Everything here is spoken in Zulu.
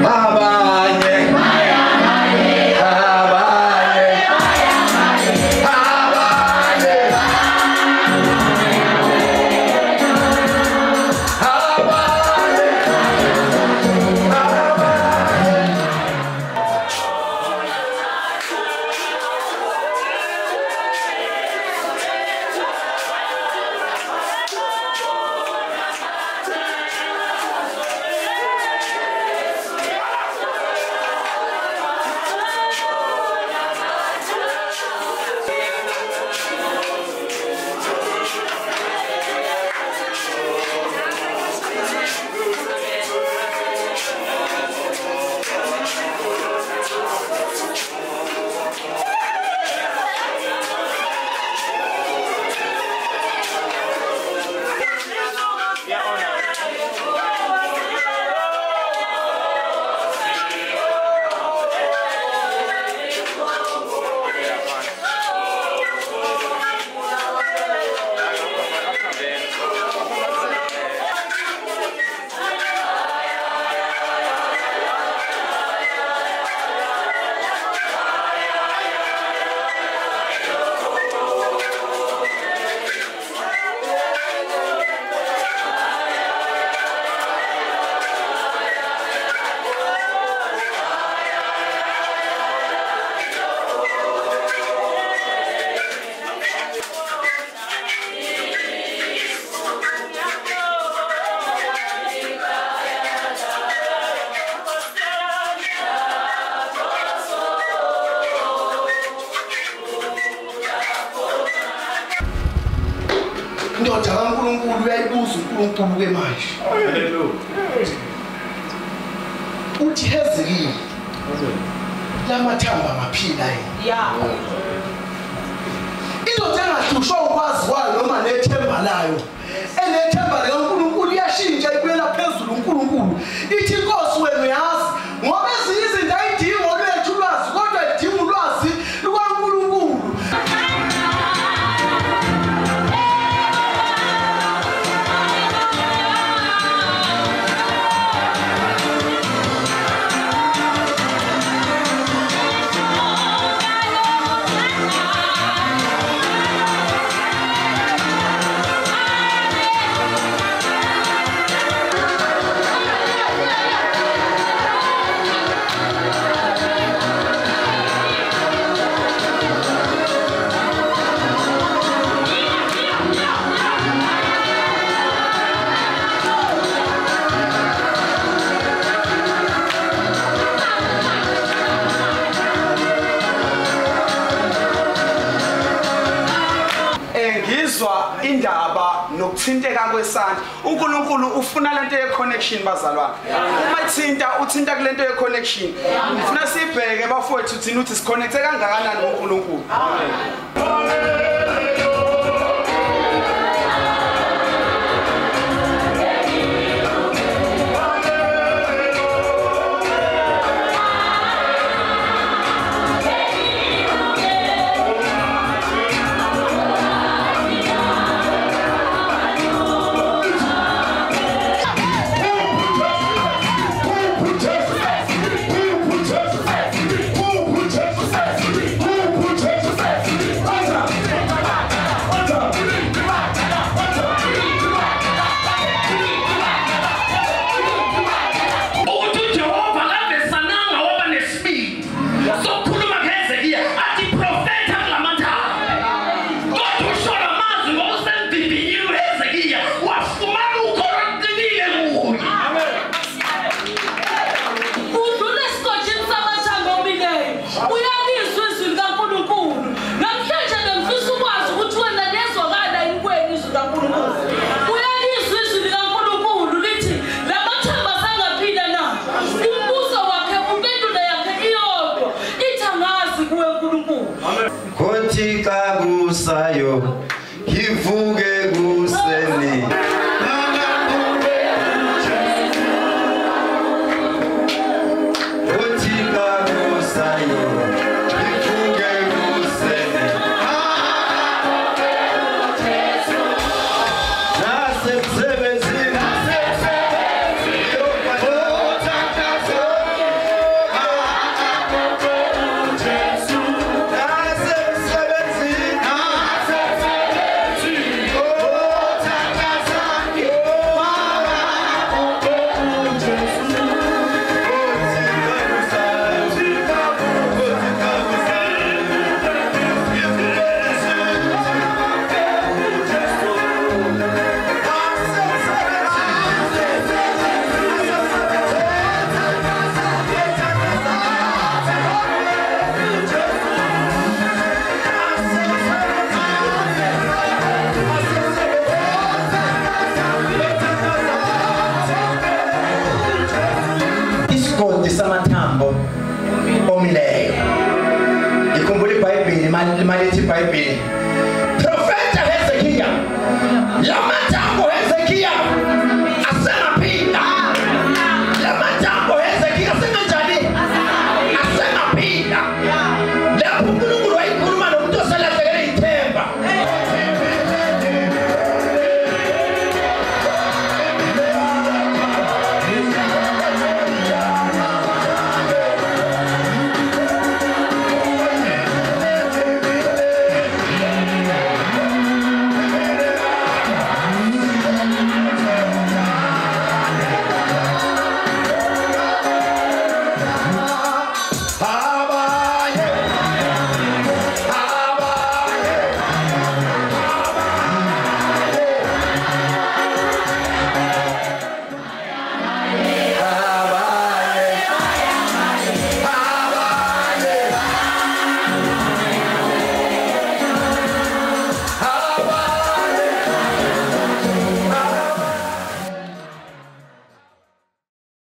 Ah, ndị ọchara mkpụrụmkpụrụ ya ibe ụzụ mkpụrụmkpụrụ we mash uthi hezili lamathamba maphila indoda engahlushwa ukwaziwayo noma nethemba layo enethemba leyo indaba nokuthinteka kwesandla unkulunkulu ufuna lento ye-connection bazalwane uma ithinta uthinta kule nto ye-connection. Ngifuna siyibheke bafowethu thina ukuthi sikhonekte kangakanani kunkulunkulu? Ukuthi gothika kusayo ivuke kuseni ufundisa amathambo omileyo ikhumbula ibhayibheli mali- malithi ibhayibheli.